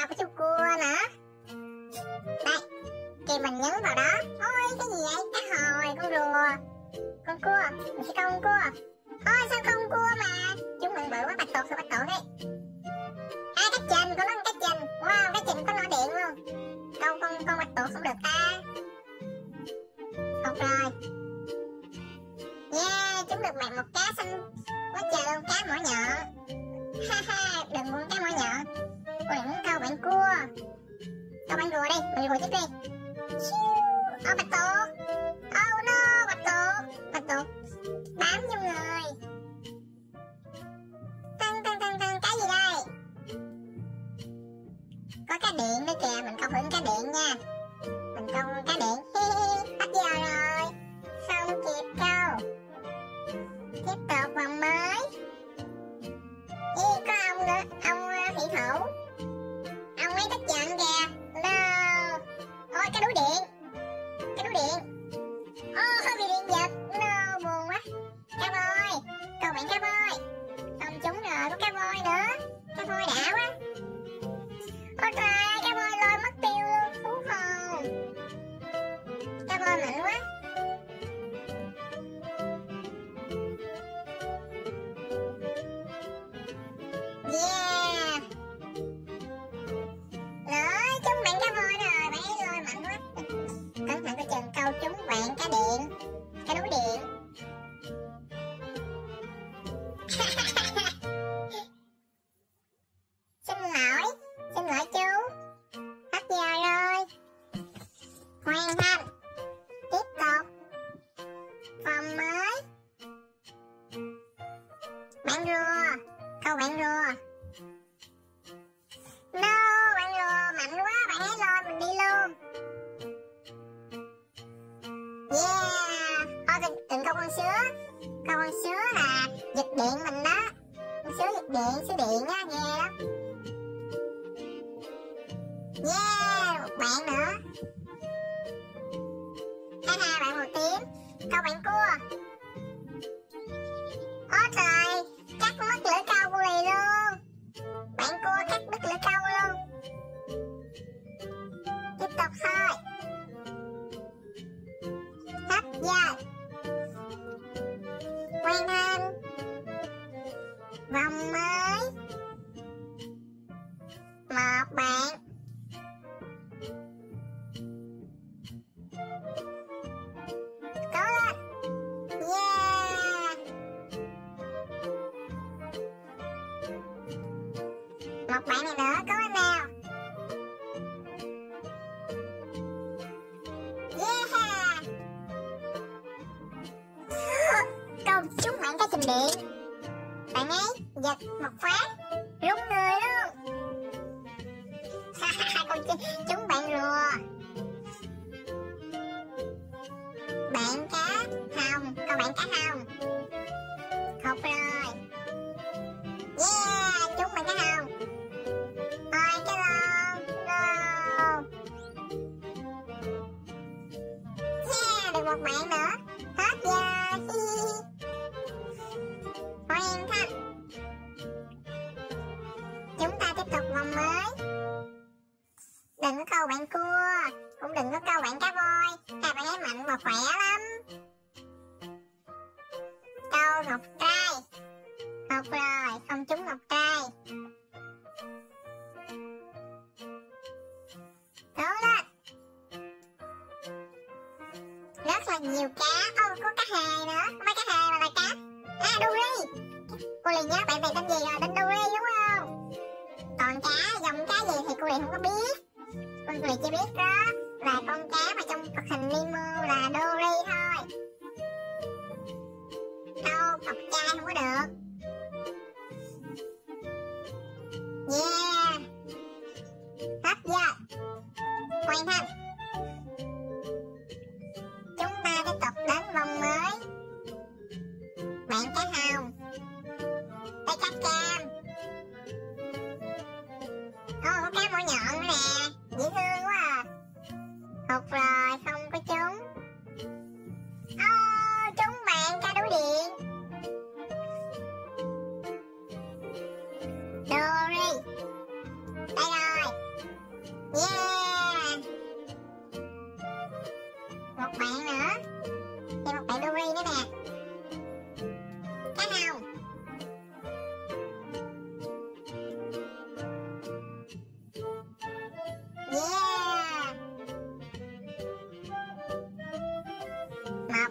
Wow có chú cua nữa. Đây, Khi mình nhấn vào đó, Ôi, cái gì vậy? Cá hồi, con rùa. Con cua, Mình sẽ câu con cua. Ôi sao không cua mà? Chúng mình bự quá, bạch tuột sao bạch tuột đi. À cái trình con nói cái trình Wow, cái trình có nổi điện luôn. Câu con con bạch tuột không được ta. Không rồi. Yeah, chúng được mạng một cá xanh. Quá trời luôn, cá mỏ nhọn. Ha ha, đừng muốn cá mỏ nhọn con cao bánh cua. Cao bánh rùa đây bánh rùa tiếp đi. Chiu. Ô bạch tuộc Oh no, bạch tuộc Bạch tuộc Bám vô người. Tăng tăng tăng tăng, cái gì đây? Có cá điện nữa kìa, Mình câu hưởng cá điện nha. Mình câu cá điện. Bắt giờ rồi. Không kịp câu Tiếp tục vòng mới Bye, Câu con sứa là giật điện mình đó. Hồi sứa giật điện, sứa điện á, nghe lắm Yeah, một bạn nữa. Ha ha bạn màu tím. Câu bạn cua. Giật một phát. Rúng người luôn Con chim, chúng bạn rùa. Bạn cá hồng. Còn bạn cá hồng mạnh và khỏe lắm. Câu ngọc trai. Học rồi, Không trúng ngọc trai. Cố lên. Rất là nhiều cá. Ô, có cá hề nữa. Mấy cá hề mà là cá. À Dory Cô liền nhớ bạn bè tên gì rồi? Tên Dory đúng không? Còn cá dòng cá gì thì cô liền không có biết. Cô liền chỉ biết đó Là con cá mà trong cắt cam, Con có cái mũi nhọn nè Dễ thương quá à. Học rồi không có trúng. Ô oh, trúng bạn ca đối điện. Dory Đây rồi. Yeah.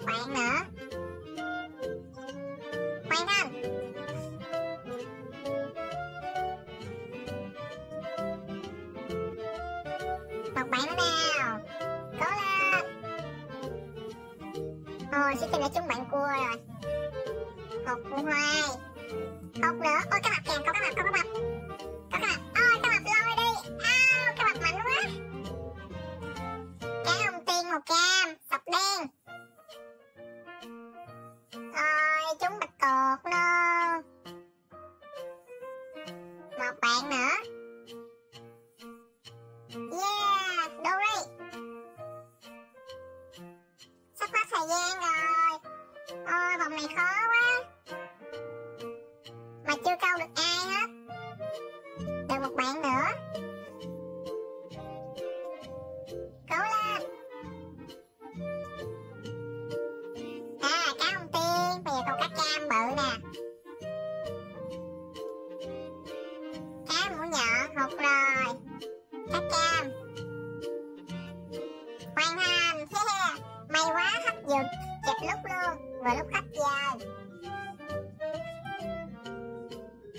Một nữa. Quay thân Một bảy nữa nào. Cố lên. Ôi, suýt nữa chúng bạn cua rồi. Một hai. Hoài nữa, ôi các bạn kìa, có các bạn có các bạn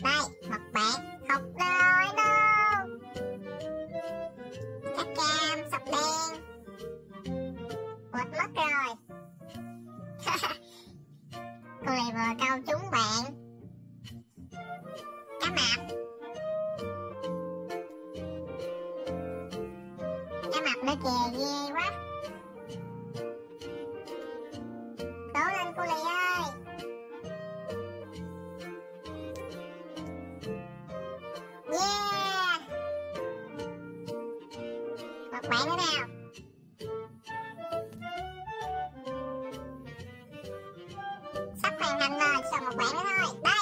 Đây một bạn học rồi đâu Cá cam, sọc đen. Quệt mất rồi. Cô này vừa câu trúng bạn. Cá mập. Cá mập nó chè ghê quá. Sắp hoàn thành rồi, còn một bạn nữa thôi. Đây.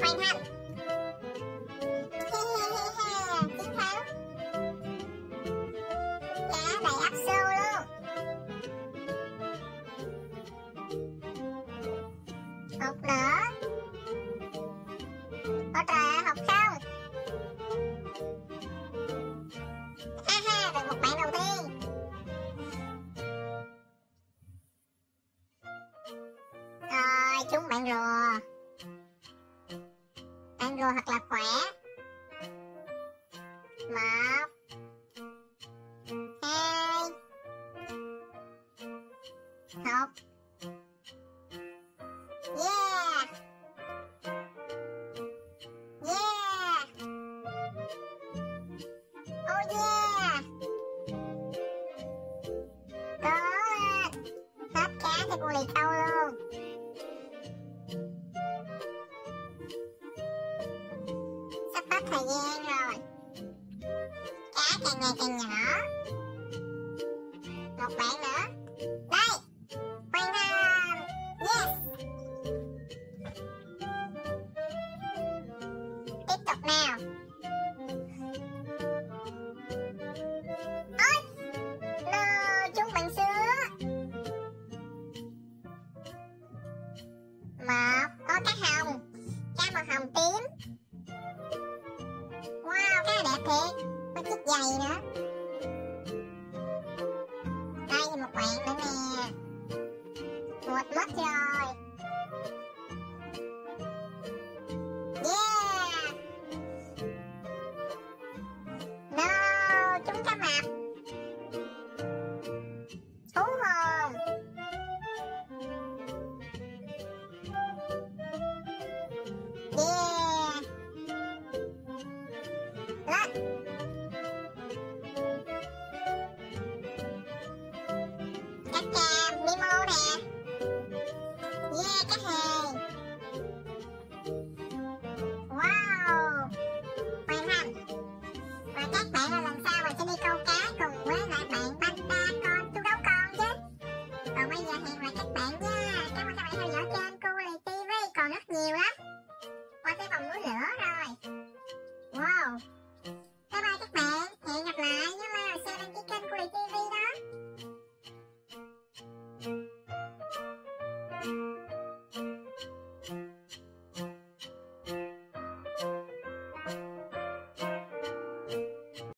Hoàn thành Chiến thắng Cá đầy áp su luôn. Hột nữa Rồi, chúng rùa rùa thật là khỏe. Một. Hai. Học. Yeah. Yeah. Oh yeah. Có lên Hết cá thì cô lì câu Tiếp tục nào Ôi No Chúng mình sứa Một, Có cá hồng Cá màu hồng tím. Wow cá đẹp thiệt, Có chiếc giày nữa. Đây, một bạn nữa nè. Một mất rồi Yeah